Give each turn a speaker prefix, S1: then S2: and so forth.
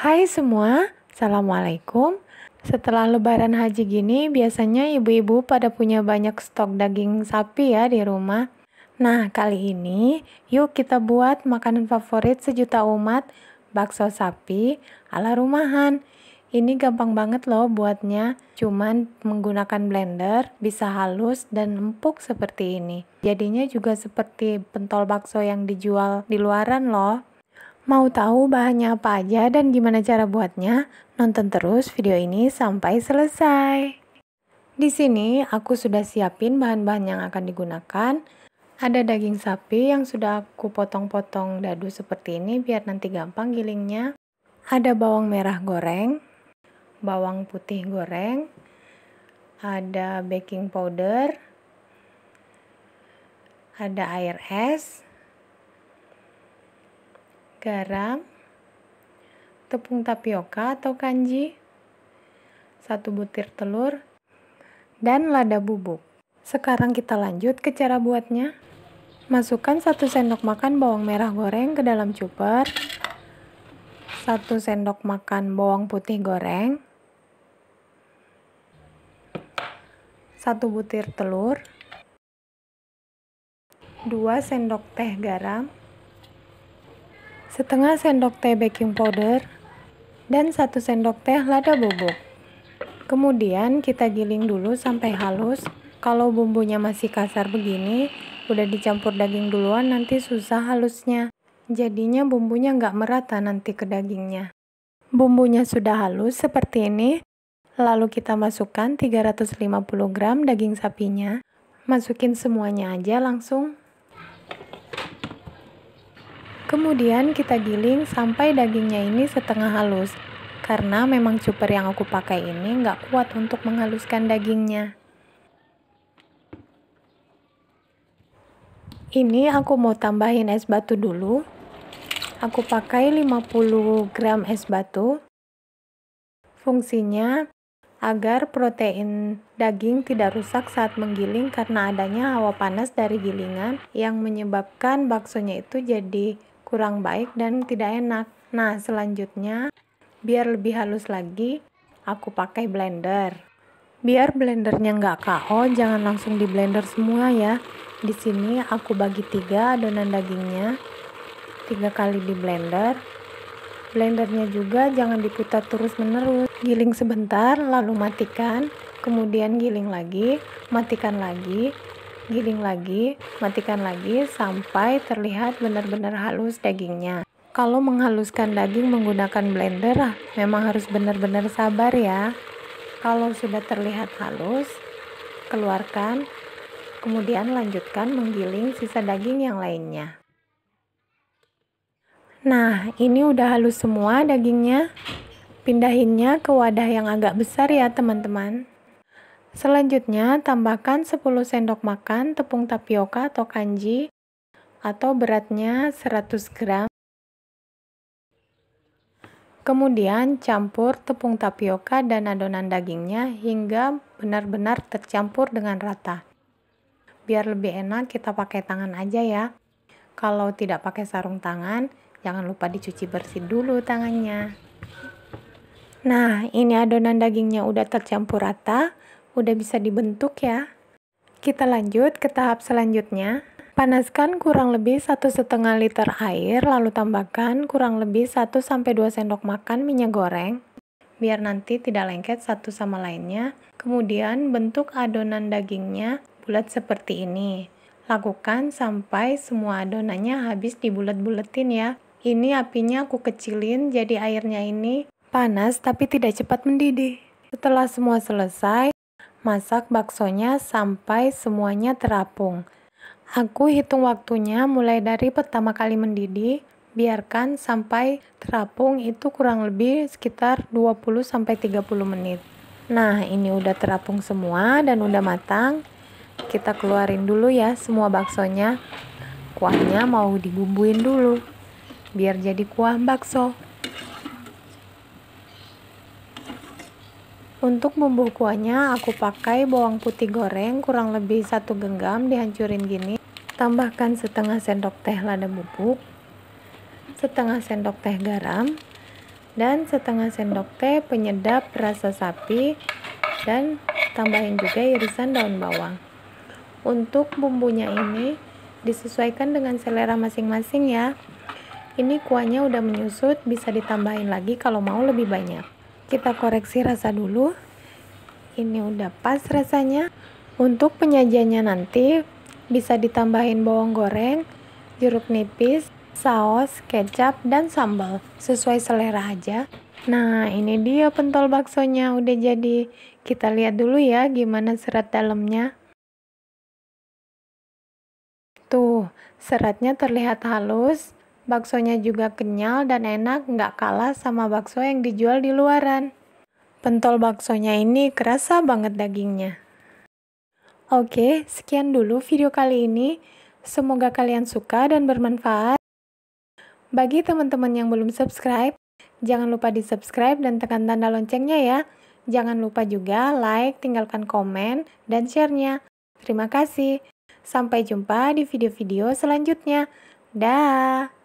S1: Hai semua, Assalamualaikum. Setelah lebaran haji gini, biasanya ibu-ibu pada punya banyak stok daging sapi ya di rumah. Nah, kali ini yuk kita buat makanan favorit sejuta umat, bakso sapi ala rumahan. Ini gampang banget loh buatnya, cuman menggunakan blender bisa halus dan empuk seperti ini. Jadinya juga seperti pentol bakso yang dijual di luaran loh. Mau tahu bahannya apa aja dan gimana cara buatnya? Nonton terus video ini sampai selesai. Di sini aku sudah siapin bahan-bahan yang akan digunakan. Ada daging sapi yang sudah aku potong-potong dadu seperti ini biar nanti gampang gilingnya. Ada bawang merah goreng, bawang putih goreng, ada baking powder, ada air es, garam, tepung tapioka atau kanji, satu butir telur, dan lada bubuk. Sekarang kita lanjut ke cara buatnya. Masukkan satu sendok makan bawang merah goreng ke dalam chopper, satu sendok makan bawang putih goreng, satu butir telur, 2 sendok teh garam, setengah sendok teh baking powder, dan 1 sendok teh lada bubuk. Kemudian kita giling dulu sampai halus. Kalau bumbunya masih kasar begini, udah dicampur daging duluan nanti susah halusnya. Jadinya bumbunya nggak merata nanti ke dagingnya. Bumbunya sudah halus seperti ini, Lalu kita masukkan 350 gram daging sapinya. Masukin semuanya aja langsung. Kemudian kita giling sampai dagingnya ini setengah halus. Karena memang cuper yang aku pakai ini nggak kuat untuk menghaluskan dagingnya. Ini aku mau tambahin es batu dulu. Aku pakai 50 gram es batu. Fungsinya agar protein daging tidak rusak saat menggiling karena adanya hawa panas dari gilingan yang menyebabkan baksonya itu jadi kurang baik dan tidak enak. Nah, selanjutnya biar lebih halus lagi, aku pakai blender. Biar blendernya nggak KO, jangan langsung di blender semua ya. Di sini aku bagi tiga adonan dagingnya, tiga kali di blender. Blendernya juga jangan diputar terus menerus. Giling sebentar, lalu matikan, kemudian giling lagi, matikan lagi, giling lagi, matikan lagi, sampai terlihat benar-benar halus dagingnya. Kalau menghaluskan daging menggunakan blender, ah, memang harus benar-benar sabar ya. Kalau sudah terlihat halus, keluarkan, kemudian lanjutkan menggiling sisa daging yang lainnya. Nah, ini udah halus semua dagingnya. Pindahinnya ke wadah yang agak besar ya, teman-teman. Selanjutnya, tambahkan 10 sendok makan tepung tapioka atau kanji atau beratnya 100 gram. Kemudian campur tepung tapioka dan adonan dagingnya hingga benar-benar tercampur dengan rata. Biar lebih enak kita pakai tangan aja ya. Kalau tidak pakai sarung tangan, Jangan lupa dicuci bersih dulu tangannya. Nah, ini adonan dagingnya udah tercampur rata, udah bisa dibentuk ya. Kita lanjut ke tahap selanjutnya. Panaskan kurang lebih 1,5 liter air, lalu tambahkan kurang lebih 1-2 sendok makan minyak goreng, biar nanti tidak lengket satu sama lainnya. Kemudian bentuk adonan dagingnya bulat seperti ini. Lakukan sampai semua adonannya habis dibulet-buletin ya. Ini apinya aku kecilin jadi airnya ini panas tapi tidak cepat mendidih. Setelah semua selesai, masak baksonya sampai semuanya terapung. Aku hitung waktunya mulai dari pertama kali mendidih, biarkan sampai terapung itu kurang lebih sekitar 20-30 menit. Nah, ini udah terapung semua dan udah matang. Kita keluarin dulu ya semua baksonya. Kuahnya mau dibumbuin dulu biar jadi kuah bakso. Untuk bumbu kuahnya aku pakai bawang putih goreng kurang lebih satu genggam dihancurin gini. Tambahkan setengah sendok teh lada bubuk, setengah sendok teh garam, dan setengah sendok teh penyedap rasa sapi dan tambahin juga irisan daun bawang. Untuk bumbunya ini disesuaikan dengan selera masing-masing ya. Ini kuahnya udah menyusut bisa ditambahin lagi kalau mau lebih banyak kita koreksi rasa dulu ini udah pas rasanya untuk penyajiannya nanti bisa ditambahin bawang goreng jeruk nipis saus, kecap, dan sambal. Sesuai selera aja. Nah, ini dia pentol baksonya udah jadi. Kita lihat dulu ya gimana serat dalamnya. Tuh, seratnya terlihat halus, baksonya juga kenyal dan enak, nggak kalah sama bakso yang dijual di luaran. Pentol baksonya ini kerasa banget dagingnya. Oke, sekian dulu video kali ini. Semoga kalian suka dan bermanfaat. Bagi teman-teman yang belum subscribe, jangan lupa di subscribe dan tekan tanda loncengnya ya. Jangan lupa juga like, tinggalkan komen, dan share-nya. Terima kasih. Sampai jumpa di video-video selanjutnya. Dah.